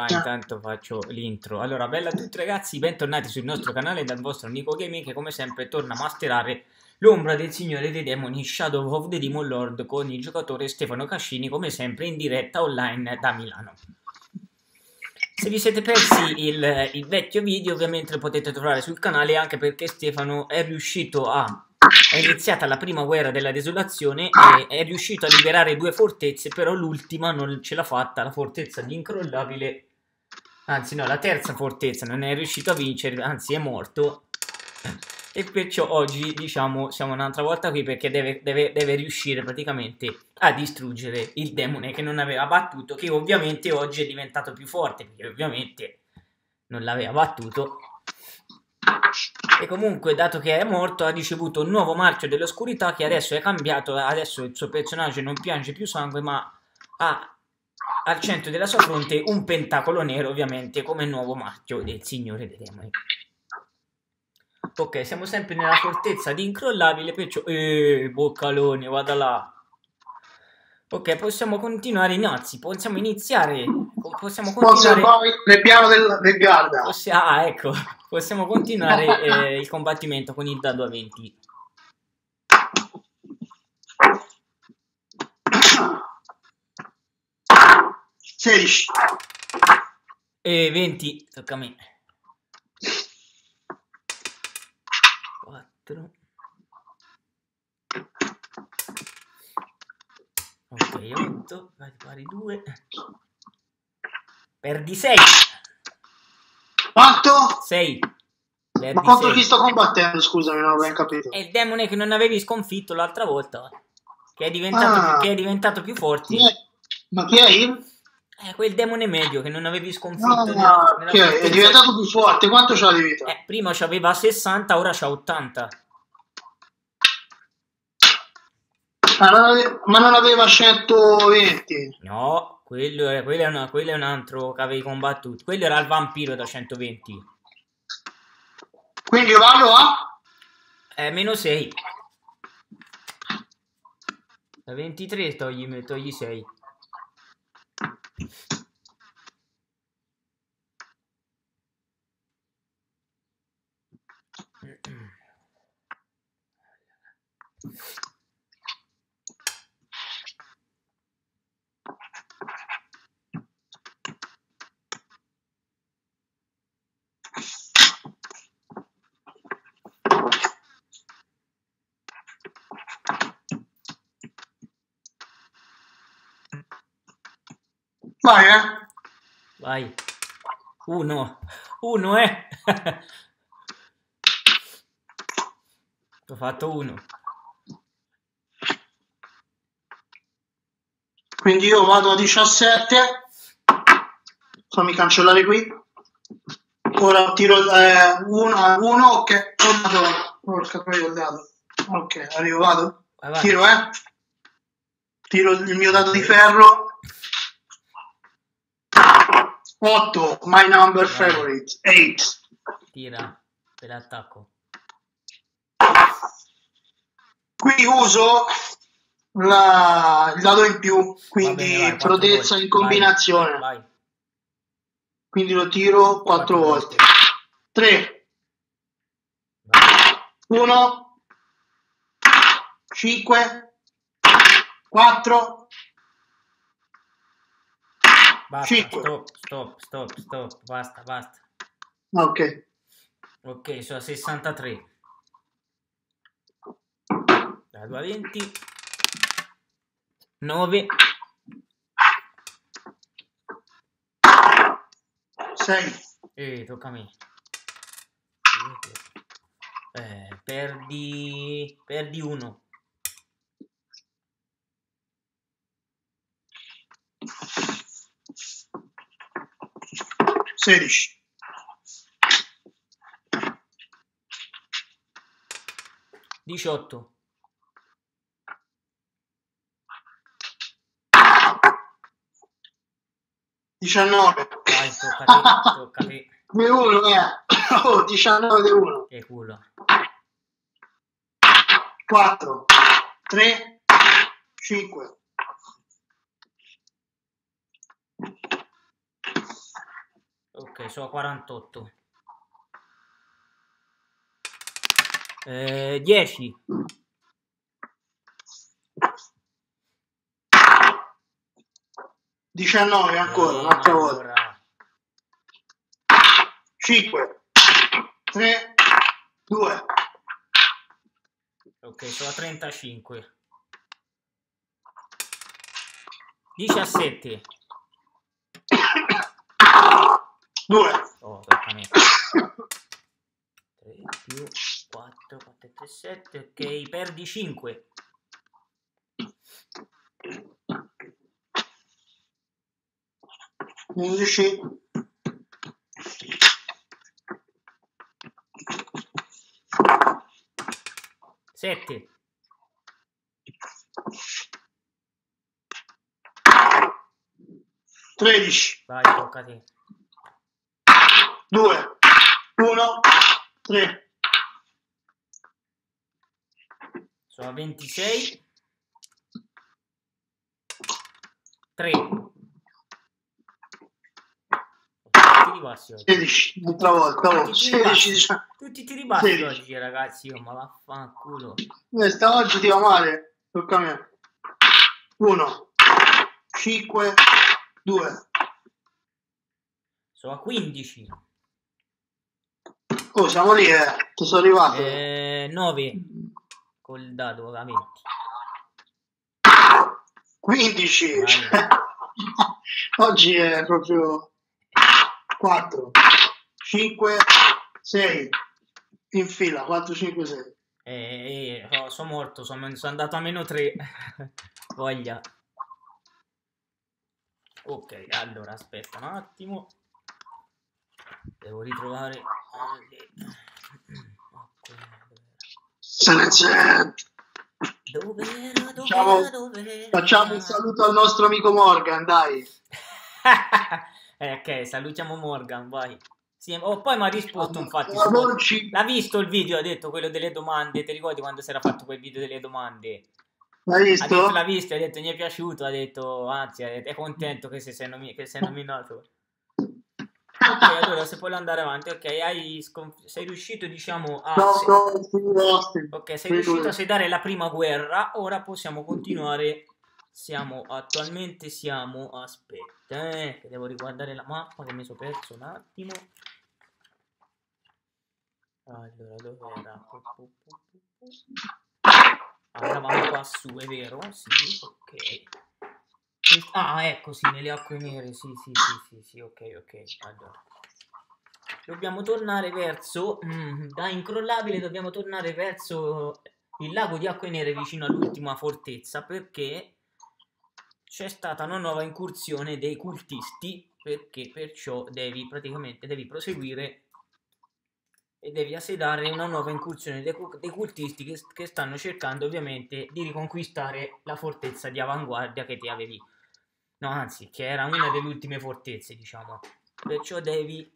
Ah, intanto faccio l'intro. Allora, bella a tutti ragazzi, bentornati sul nostro canale dal vostro Nico Gaming che come sempre torna a masterare l'ombra del Signore dei Demoni Shadow of the Demon Lord con il giocatore Stefano Cascini come sempre in diretta online da Milano. Se vi siete persi il, il vecchio video ovviamente lo potete trovare sul canale anche perché Stefano è riuscito a è iniziata la prima guerra della desolazione e è riuscito a liberare due fortezze, però l'ultima non ce l'ha fatta, la fortezza di incrollabile anzi no, la terza fortezza non è riuscito a vincere, anzi è morto. E perciò oggi, diciamo, siamo un'altra volta qui perché deve, deve, deve, riuscire praticamente a distruggere il demone che non aveva battuto, che ovviamente oggi è diventato più forte, perché ovviamente non l'aveva battuto. E comunque, dato che è morto, ha ricevuto un nuovo marchio dell'oscurità che adesso è cambiato, adesso il suo personaggio non piange più sangue, ma ha al centro della sua fronte un pentacolo nero, ovviamente, come nuovo marchio del Signore dei Demoni. Ok, siamo sempre nella fortezza di incrollabile, perciò... Eeeh, boccalone, vada là. Ok, possiamo continuare, anzi, possiamo iniziare... Possiamo continuare... nel piano del, del Garda. Possia... Ah, ecco, possiamo continuare eh, il combattimento con il dado a 20. 16. E 20, tocca a me. 4. Ok, 8, vai pari 2. Perdi 6. Quanto? 6. Perdi Ma contro 6. chi sto combattendo? Scusami, non ho ben capito. È il demone che non avevi sconfitto l'altra volta. Che è diventato, ah. più, che è diventato più forte. Ma chi è io? Eh, quel demone medio che non avevi sconfitto. No, nella, nella okay. è diventato più forte. Quanto c'ha di vita? Eh, prima c'aveva 60, ora c'ha 80. Ma non, aveva, ma non aveva 120? No, quello è, quello, è una, quello è, un altro che avevi combattuto. Quello era il vampiro da 120. Quindi vado a? Eh, meno 6. Da 23 togli, togli 6. Thank you. Vai, eh. Vai. Uno. Uno, eh. Ho fatto uno. Quindi io vado a 17. Fammi cancellare qui. Ora tiro eh, uno, uno, ok. Porca il dato. Ok, arrivo, vado. Vai, vai. Tiro, eh. Tiro il mio dato di ferro. 8, my number favorite, 8. Tira per l'attacco. Qui uso la, il dado in più, quindi bene, vai, prodezza in combinazione. Vai, vai. Quindi lo tiro 4 volte. 3, 1, 5, 4, Basta, 5. stop, stop, stop, stop, basta, basta. Ok. Ok, sono a 63. Da 2 a 20. 9. 6. E tocca a me. Eh, perdi... Perdi 1. 16. Diciotto. Diciannove. Vai, tocca a te, tocca a te. Di uno, eh. Oh, 19 di uno. Che culo. 4, 3, 5. Ok, sono a 48. Eh, 10. Diciannove ancora, Eh, un'altra volta. allora- 5, 3, 2, Ok, sono a 35. 17. 2. Oh, tocca a me. 3 più 4, 4, 3, 7. Ok, perdi 5. Undici, 7. tredici, Vai, tocca a te. Due, uno, tre, Sono a 26. 3. Tutti i passi oggi. sedici, un'altra volta, oh, Tutti i sedici, passi. diciamo. Tutti i tiri bassi 16. oggi, ragazzi. Oh, ma vaffanculo. Questa oggi ti va male, tocca a me. 1, 5, 2. Sono a 15. Oh, siamo lì, eh. Ti sono arrivato. Eh, 9. Col dado a 20. 15. Vai. cioè, oggi è proprio 4, 5, 6. In fila, 4, 5, 6. Eh, eh, oh, sono morto, sono, sono andato a meno 3. Voglia. Ok, allora aspetta un attimo. Devo ritrovare. Selezionate. Dov'era? Dov'era? Facciamo- Dov'era? Facciamo un saluto al nostro amico Morgan, dai. eh, ok, salutiamo Morgan, vai. Sì, oh, poi mi ha risposto infatti. L'ha visto il video, ha detto quello delle domande. Ti ricordi quando si era fatto quel video delle domande? L'hai Ha visto? detto, l'ha visto, ha detto mi è piaciuto, ha detto anzi ha detto, è contento che sei, sei nomi- che sei nominato. Ok, allora se puoi andare avanti, ok, hai scon- sei riuscito diciamo a... No, no. Ok, sei riuscito a sedare la prima guerra, ora possiamo continuare. Siamo attualmente siamo aspetta, eh, che devo riguardare la mappa che mi sono perso un attimo. Allora, dov'era? Pu- pu. Ah, eravamo qua su, è vero? Sì, ok. Ah, ecco, sì, nelle acque nere, sì, sì, sì, sì, sì, ok, ok. Allora. Dobbiamo tornare verso, mm, da incrollabile dobbiamo tornare verso il lago di acque nere vicino all'ultima fortezza perché c'è stata una nuova incursione dei cultisti perché perciò devi praticamente devi proseguire e devi assedare una nuova incursione dei, dei cultisti che, che stanno cercando ovviamente di riconquistare la fortezza di avanguardia che ti avevi no anzi che era una delle ultime fortezze diciamo perciò devi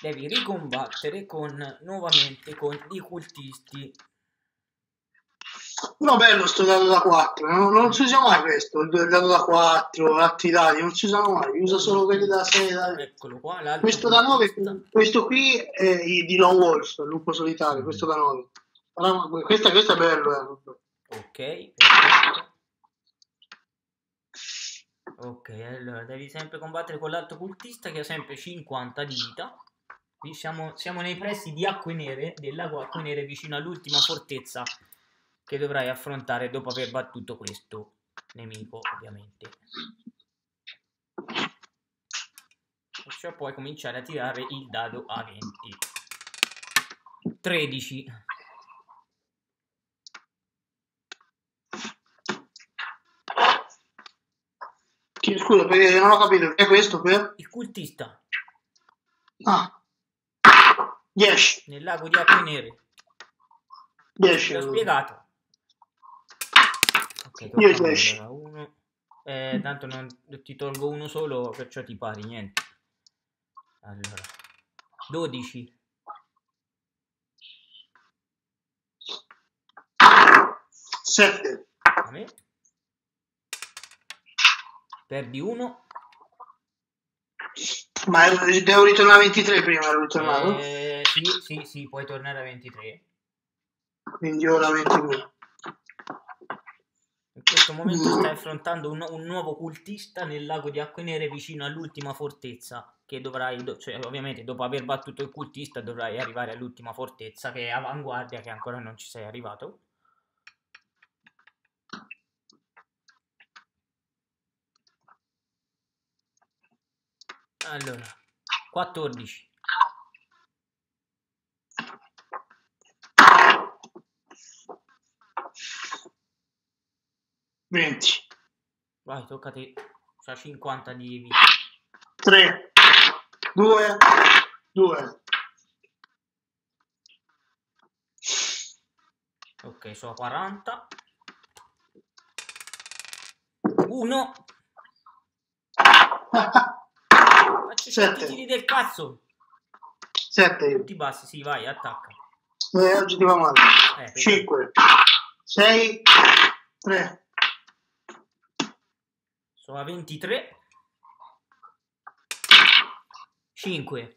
devi ricombattere con nuovamente con i cultisti No, bello sto dato da 4. Non, non si usa mai questo. Il dato da 4, atti dati, non si usano mai. Usa solo quelli da 6. Da... eccolo qua Questo da 9, cultista. questo qui è di Lone Wolf, lupo solitario. Questo da 9. Allora, Questo, questo è bello. Eh. Ok, Ok, allora devi sempre combattere con l'altro cultista che ha sempre 50 di vita. Qui siamo, siamo nei pressi di Acque Nere, del lago Acque Nere, vicino all'ultima fortezza che dovrai affrontare dopo aver battuto questo nemico, ovviamente. Perciò puoi cominciare a tirare il dado a 20. 13. Chi- Scusa, perché non ho capito. Che è questo per? Il cultista Ah. 10. nel lago di Acque Nere. 10. L'ho spiegato. Ok, tocca Io a me, esci. allora, uno. Eh, tanto non ti tolgo uno solo, perciò ti pari, niente. Allora, 12. 7. A me. Perdi uno. Ma devo ritornare a 23 prima, ero ritornato. Eh, sì, sì, sì, puoi tornare a 23. Quindi ora 22. In questo momento stai affrontando un, un nuovo cultista nel lago di Acque Nere vicino all'ultima fortezza. Che dovrai, do- cioè, ovviamente, dopo aver battuto il cultista, dovrai arrivare all'ultima fortezza che è Avanguardia, che ancora non ci sei arrivato. Allora, 14. 20. Vai, tocca a te. C'ha 50 di vita. 3, 2, 2. Ok, sono 40. 1. Sette. sette tiri del cazzo. 7 io. Tutti bassi, sì, vai, attacca. Eh, oggi ti va male. Eh, perché- 5, 6, 3, Sono a 23. 5.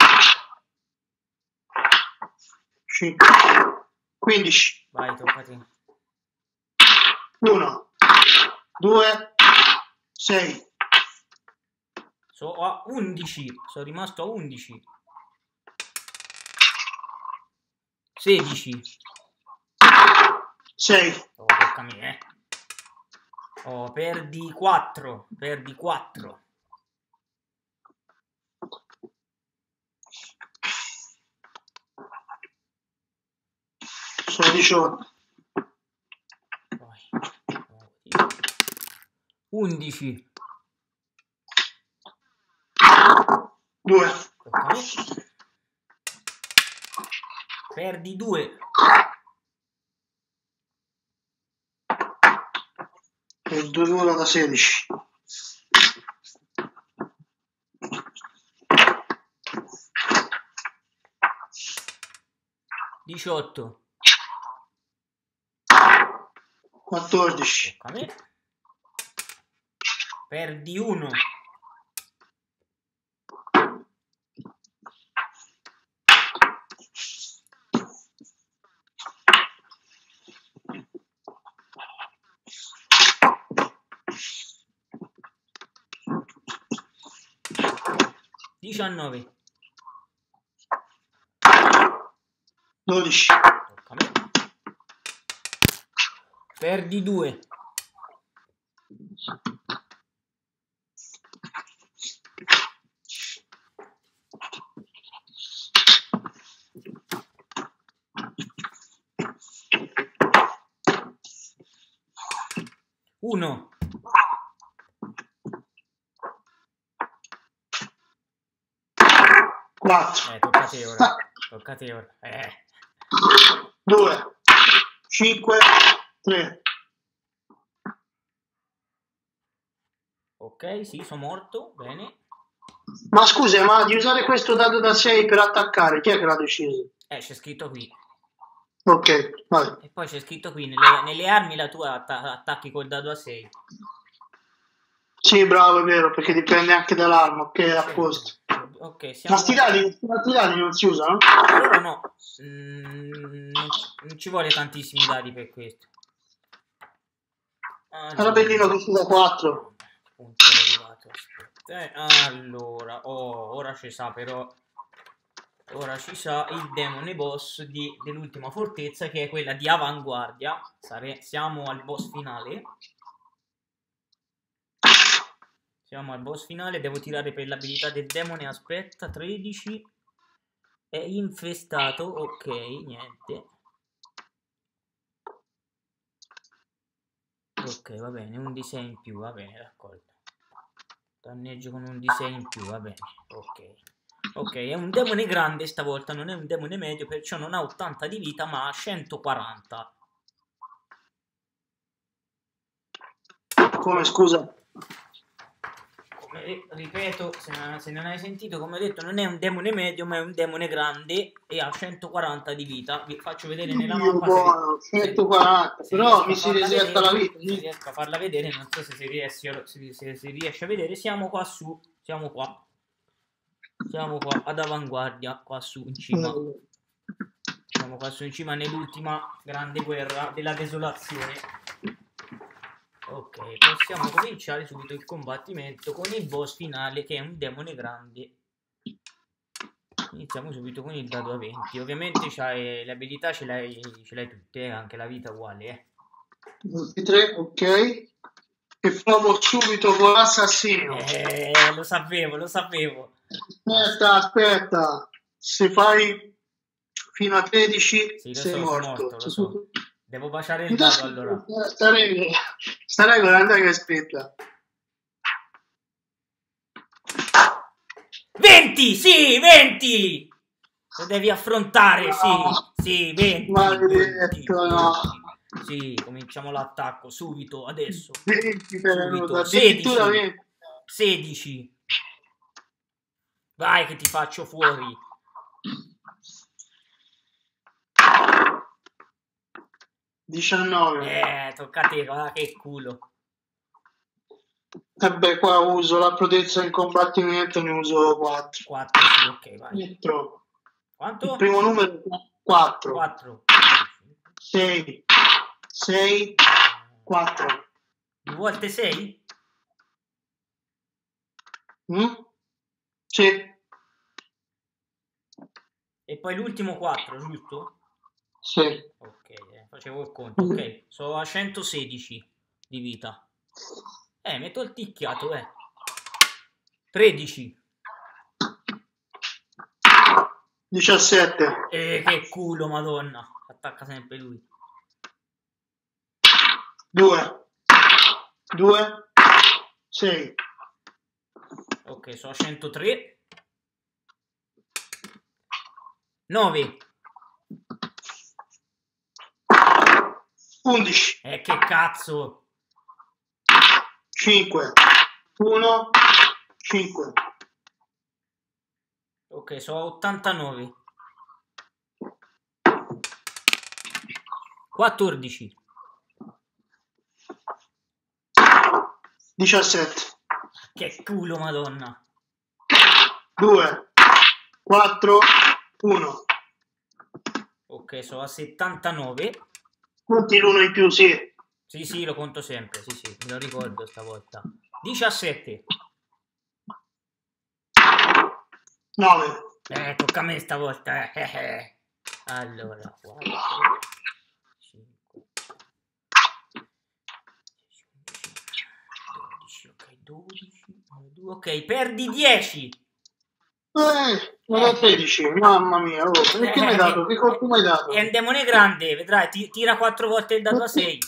5, 15, Vai, tocca a te. 1, 2, 6, Sono a 11. Sono rimasto a 11. 16. 6, Oh, tocca a me, eh. Oh, perdi 4. Perdi 4. sono 18, Vai. 11. 2. Perdi 2. Per 2 1 da 16. Diciotto. Quattordici. Ecco Perdi uno. 19. 12. Perdi 2. Uno. 4, Eh, tocca a te ora. Tocca a te ora. Eh. 2, 5, 3, Ok, sì, sono morto. Bene. Ma scusa, ma di usare questo dado da 6 per attaccare, chi è che l'ha deciso? Eh, c'è scritto qui. Ok, vai. E poi c'è scritto qui, nelle, nelle armi la tua atta- attacchi col dado a 6. Sì, bravo, è vero, perché dipende anche dall'arma, ok, a posto. Ok, siamo... Ma sti dadi, non si usano? Allora no, Mm, non, ci- vuole tantissimi dadi per questo. Era bellino che da 4. Punto arrivato, eh. Allora, oh, ora ci sa però. Ora ci sa il demone boss di- dell'ultima fortezza che è quella di avanguardia. Sare- siamo al boss finale. Siamo al boss finale. Devo tirare per l'abilità del demone. Aspetta, 13. È infestato. Ok, niente. Ok, va bene, un disegno in più, va bene, d'accordo. Danneggio con un disegno in più, va bene, ok. Ok, è un demone grande stavolta, non è un demone medio, perciò non ha 80 di vita, ma ha 140. Come, scusa? Ripeto, se non, se non hai sentito, come ho detto, non è un demone medio, ma è un demone grande e ha 140 di vita. Vi faccio vedere nella Dio mappa. buono, se- 140, se però mi si resetta la vita. Se riesco a farla vedere, non so se si riesce, se si riesce a vedere. Siamo qua su, siamo qua. Siamo qua ad avanguardia, qua su in cima. Siamo qua su in cima nell'ultima grande guerra della desolazione. Ok, possiamo cominciare subito il combattimento con il boss finale che è un demone grande. Iniziamo subito con il dado a 20. Ovviamente c'hai, le abilità ce l'hai, ce l'hai tutte, anche la vita uguale. Eh. 23, ok. E provo subito con l'assassino. Eh, lo sapevo, lo sapevo. Aspetta, aspetta. Se fai fino a 13 Sì, sei so, morto. morto. Devo baciare il dado allora. Sta regola, sta regola, andai che aspetta. 20, sì, 20! Lo devi affrontare, sì, No. sì, 20. Maledetto, 20, no. 20. Sì, cominciamo l'attacco subito, adesso. 20 per Subito, venuto, addirittura 16. 20. 16. Vai che ti faccio fuori. Diciannove. Eh, tocca a te, guarda che culo. Beh, qua uso la protezza in combattimento, ne uso 4. 4, sì, ok, vai. Il Quanto? Il primo numero è 4, 4. 6, 6, 4. Due volte 6? Mm? Sì, E poi l'ultimo 4, giusto? Sì. Ok, eh, facevo il conto. Ok, sono a 116 di vita. Eh, metto il ticchiato, eh. 13. 17, Eh, che culo, madonna. Attacca sempre lui. 2, 2, 6, Ok, sono a 103. 9. 11, Eh, che cazzo. 5, 1, 5, Ok, sono a 89. 14. 17, Che culo, madonna. 2, 4, 1. Ok, sono a 79. Conti l'uno in più, sì. Sì, sì, lo conto sempre. Sì, sì, me lo ricordo stavolta. 17. 9, Eh, tocca a me stavolta. eh, eh, eh. Allora, 4, 5, 12, ok, 12, 2, ok, perdi 10. Eh, era 13, mamma mia, oh, perché mi hai dato? Che colpo mi hai dato? È un demone grande, vedrai, ti- tira 4 volte il dado a 6.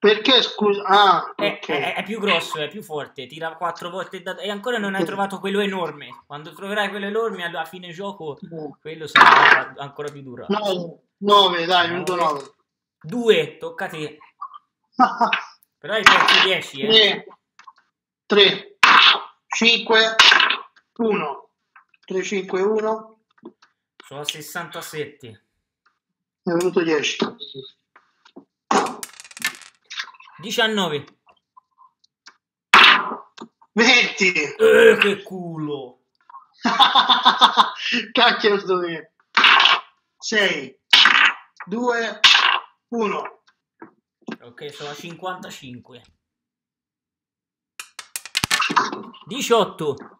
Perché scusa? Ah, È, ok. è- è più grosso, è più forte, tira 4 volte il dado e ancora non hai trovato quello enorme. Quando troverai quello enorme alla fine gioco, quello sarà ancora più duro. 9, 9, dai, minuto 9. 2, tocca a te. Però hai perso 10, eh. 3, 3, 5, 1. 3, 5, 1. Sono a 67. È venuto 10. 19. 20. Eh, che culo. Cacchio sto bene. 6, 2, 1. Ok, sono a 55. 18.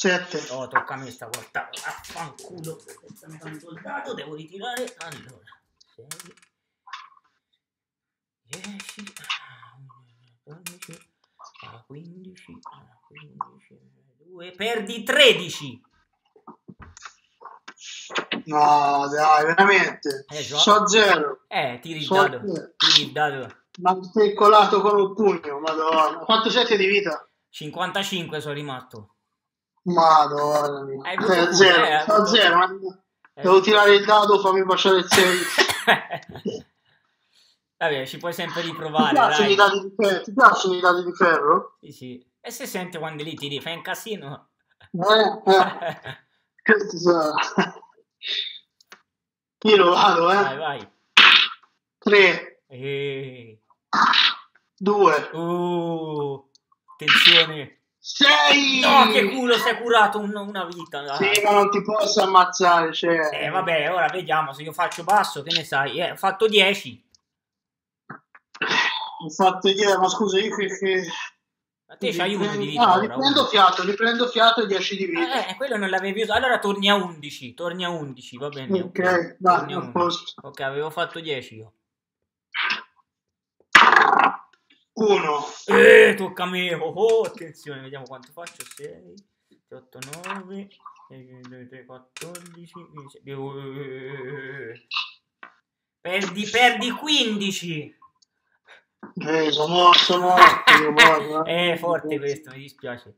7. Oh, tocca a me stavolta. Affanculo. Dando il dado, devo ritirare. Allora. 6. 10. 11. 15. 15. 2. Perdi 13. No, dai, veramente. Eh, so 0. Eh, tiri il So dado. zero. Tiri il dado. Ma sei colato con un pugno, madonna. Quanto siete di vita? 55 sono rimasto. Madonna mia. Eh, zero, zero. Eh, Devo tirare il dado, fammi baciare il 6. Vabbè, ci puoi sempre Ti riprovare, piacciono, dai. i dadi di ferro? Ti piacciono i dadi di ferro? Sì, sì. E se sente quando li tiri, fai un casino. Eh, eh. Io lo vado, vai, eh. vai. 3, Eh. 2, Uh, Attenzione. Sei! No, che culo, sei curato un- una vita. dai. Sì, ma non ti posso ammazzare, cioè. Eh, vabbè, ora vediamo se io faccio basso, che ne sai? Eh, ho fatto 10. Ho fatto ieri, ma scusa, io che... che... A te c'hai uno di vita Ah, ora, riprendo fiato, riprendo fiato e 10 di vita. Eh, quello non l'avevi usato. Allora torni a 11, torni a 11, va bene. ok, va, a a 11. posto. Ok, avevo fatto 10 io. 1, Eh, tocca a me. Oh, oh, attenzione, vediamo quanto faccio. 6, 8, 9, 10, 2, 3, 14, 15. Eh, Perdi, perdi 15. eh, sono morto, morto, morto, Eh, forte questo, mi dispiace.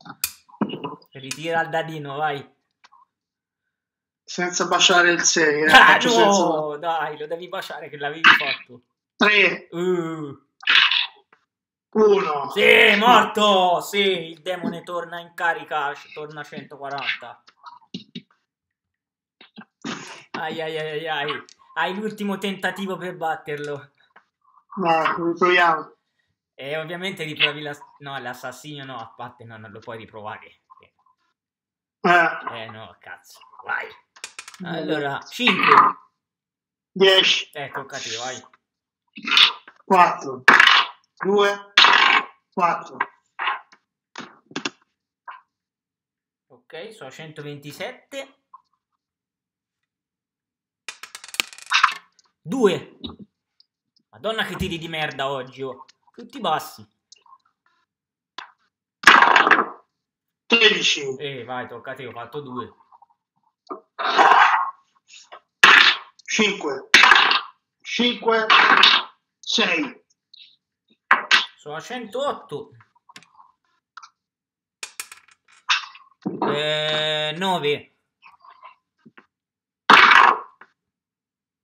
Ritira il dadino, vai. Senza baciare il 6, eh. Ah, faccio senza... no, dai, lo devi baciare che l'avevi fatto. 3, Uh. 1. Sì, morto! Sì, il demone torna in carica, torna a 140. Ai ai ai ai ai. Hai l'ultimo tentativo per batterlo. Va, riproviamo. E ovviamente riprovi la... No, l'assassinio no, a parte no, non lo puoi riprovare. Eh, Eh no, cazzo. Vai. Allora, 5. 10, Eh, tocca a te, vai. 4, 2, 4. Ok, sono 127. 2. Madonna che tiri di merda oggi, oh. Tutti bassi. 13, Eh, vai, tocca a te, ho fatto 2. 5, 5, 6, Sono a 108. Eh, 9.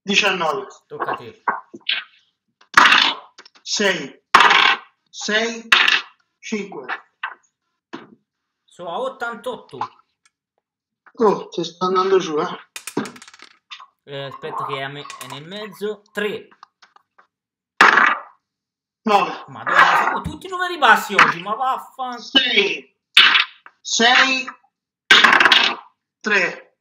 19, Tocca a te. 6, 6, 5. Sono a 88. Oh, ti sta andando giù, eh. Eh, aspetta che è, me- è nel mezzo. 3. 9, Madonna, tutti numeri bassi oggi, ma vaffanculo. 6, 6, 3.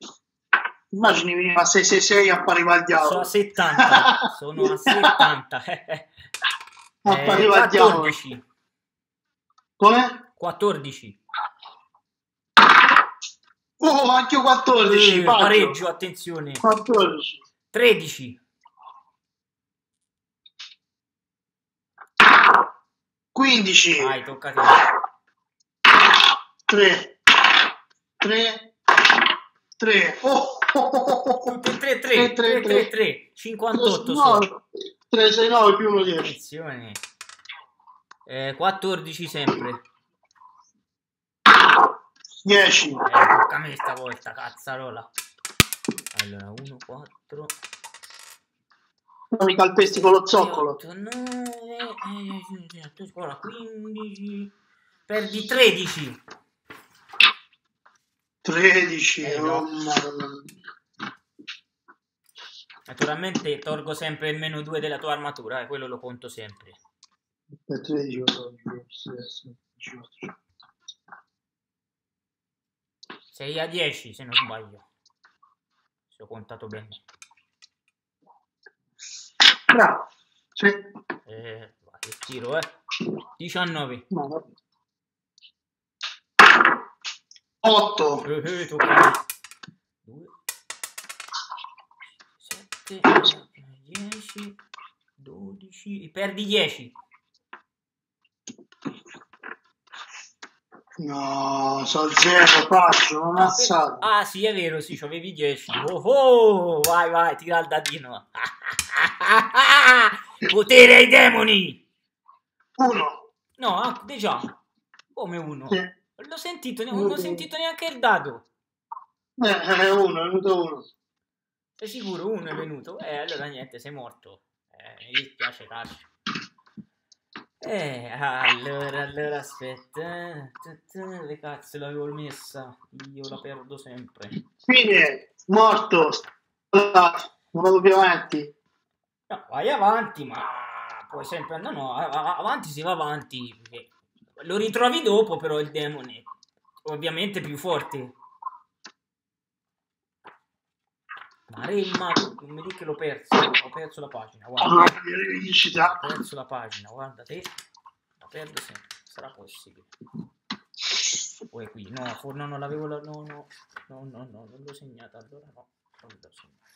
Immagini veniva a 666 appariva il Sono a diavolo. 70. Sono a 70. Eh, Appariva il diavolo. 14. Come? 14. Oh, anche io 14. Eh, pareggio, attenzione. 14. 13. 15. Vai, tocca a te. 3. 3. 3. Oh, oh, oh, oh, oh. Tutti e 3, 3, 3, 3, 3. 58 sono. 3, 6, 9 più 1, 10. Attenzione. Eh, 14 sempre. 10. Eh, tocca a me stavolta, cazzarola. Allora, 1, 4, Non mi calpesti con lo zoccolo. 8, 9, 15. Perdi 13. 13. Eh, no. Naturalmente tolgo sempre il meno 2 della tua armatura, e quello lo conto sempre. Eh, 13, 14, 16, 18. Sei a 10 se non sbaglio. Se ho contato bene. Bravo. Sì. Eh, vai, che tiro, eh. 19. No, vabbè. 8. Eh, eh, tocca. 2, 7, 10, 12. Perdi 10. No, so zero, faccio, non ammazzato. Ah, sì, è vero, sì, c'avevi 10. Oh, oh, vai, vai, tira il dadino. Potere ai demoni. 1. No, ah, già. Come uno? Sì. L'ho sentito, non ho sentito neanche il dado. Eh, è 1, è venuto 1. Sei sicuro? Uno è venuto? Eh, allora niente, sei morto. Eh, mi dispiace, calcio. Eh, allora, allora, aspetta. eh. Dove cazzo l'avevo messa? Io la perdo sempre. Fine, morto. Non vado più avanti. No, vai avanti, ma puoi sempre andare. No, a- avanti si va avanti. Lo ritrovi dopo, però il demone. Ovviamente più forte. Maremma, non mi dica che l'ho perso. Ho perso la pagina. Guarda. Ho perso la pagina, guarda te. La perdo sempre. Sarà possibile. Poi qui, no, forno non l'avevo. No, no, no, no, no, non l'ho segnata. Allora no, non l'ho segnata.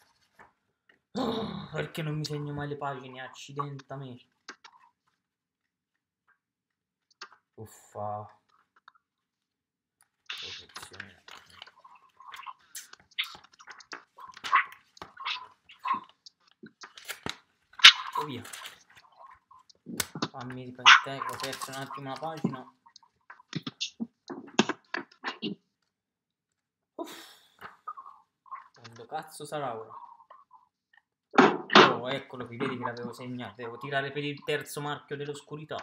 Oh, perché non mi segno mai le pagine? Accidenta me. Uffa. Posizione. Via. Fammi ripetere, ho perso un attimo la pagina. Quando cazzo sarà ora? Oh, eccolo qui, vedi che l'avevo segnato. Devo tirare per il terzo marchio dell'oscurità.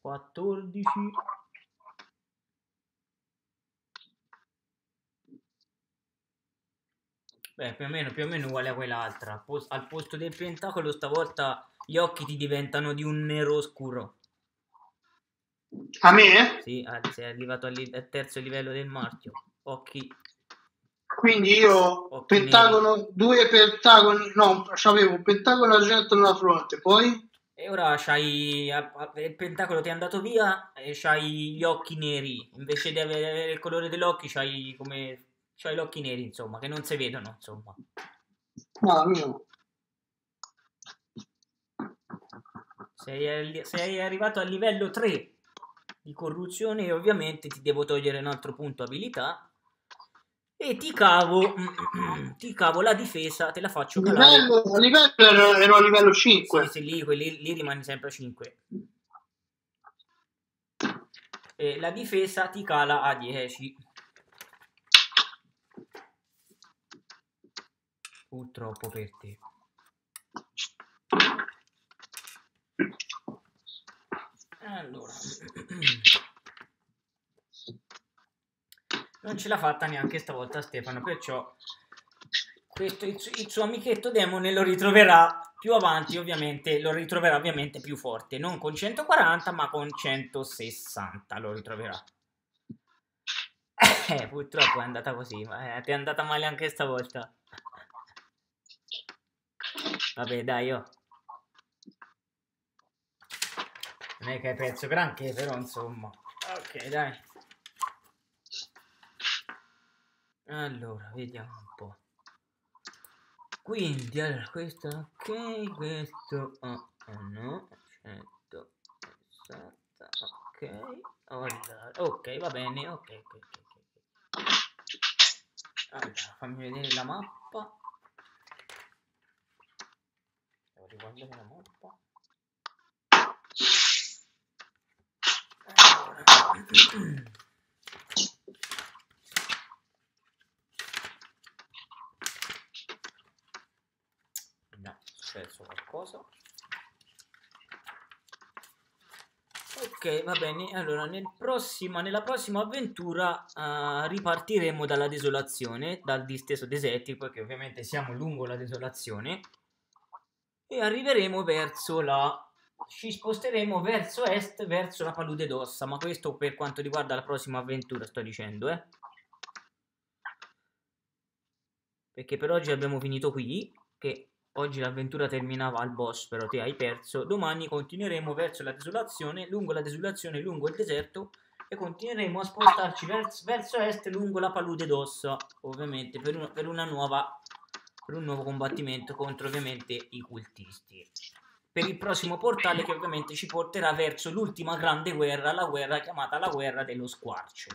14. Beh, più o meno, più o meno uguale a quell'altra. Al posto del pentacolo stavolta gli occhi ti diventano di un nero scuro. A me? Sì, sei arrivato al, terzo livello del marchio. Occhi. Quindi io occhi pentagono, neri. due pentagoni, no, avevo un pentagono argento nella fronte, poi? E ora c'hai il pentacolo ti è andato via e c'hai gli occhi neri. Invece di avere il colore dell'occhio c'hai come c'hai gli occhi neri, insomma, che non si vedono, insomma. No, mio. Sei, sei arrivato al livello 3 di corruzione e ovviamente ti devo togliere un altro punto abilità e ti cavo, ti cavo la difesa, te la faccio calare. Livello, a livello ero, ero, a livello 5. Sì, sì, lì, lì, lì rimani sempre a 5. E la difesa ti cala a 10. Purtroppo per te. Allora. non ce l'ha fatta neanche stavolta Stefano, perciò questo, il, il, suo amichetto demone lo ritroverà più avanti, ovviamente, lo ritroverà ovviamente più forte, non con 140 ma con 160 lo ritroverà. Eh, purtroppo è andata così, ma è andata male anche stavolta. Vabbè, dai, io. Non è che hai perso granché, però insomma. Ok, dai. Allora, vediamo un po'. Quindi, allora, questo ok, questo oh, oh no, 160, ok, allora, ok, va bene, ok, ok, ok. Allora, fammi vedere la mappa. Devo riguardare la mappa. Allora. successo qualcosa ok va bene allora nel prossima, nella prossima avventura uh, ripartiremo dalla desolazione dal disteso desertico perché ovviamente siamo lungo la desolazione e arriveremo verso la ci sposteremo verso est verso la palude d'ossa ma questo per quanto riguarda la prossima avventura sto dicendo eh perché per oggi abbiamo finito qui che Oggi l'avventura terminava al boss, però te hai perso. Domani continueremo verso la desolazione, lungo la desolazione, lungo il deserto e continueremo a spostarci verso, verso est lungo la palude d'ossa, ovviamente per, un, per, una nuova, per un nuovo combattimento contro ovviamente i cultisti. Per il prossimo portale che ovviamente ci porterà verso l'ultima grande guerra, la guerra chiamata la guerra dello squarcio.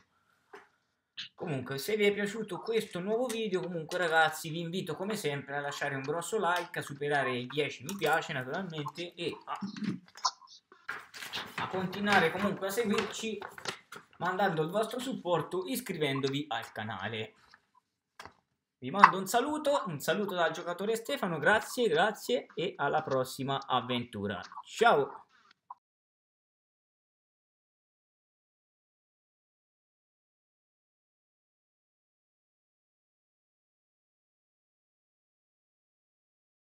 Comunque, se vi è piaciuto questo nuovo video, comunque ragazzi, vi invito come sempre a lasciare un grosso like, a superare i 10 mi piace naturalmente e a, a continuare comunque a seguirci mandando il vostro supporto iscrivendovi al canale. Vi mando un saluto, un saluto dal giocatore Stefano, grazie, grazie e alla prossima avventura. Ciao!